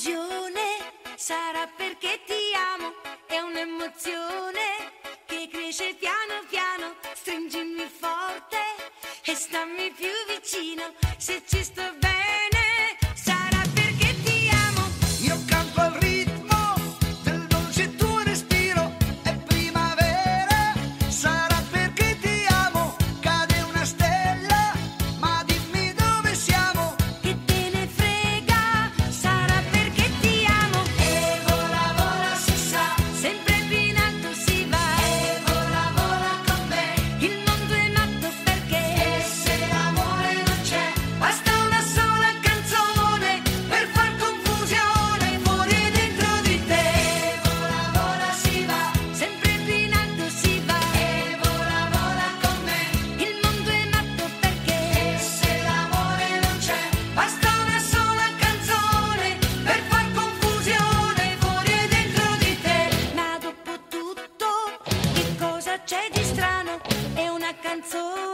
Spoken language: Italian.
delusione sarà perché ti amo, è un'emozione che cresce piano piano, stringimi forte e stammi più vicino. Se so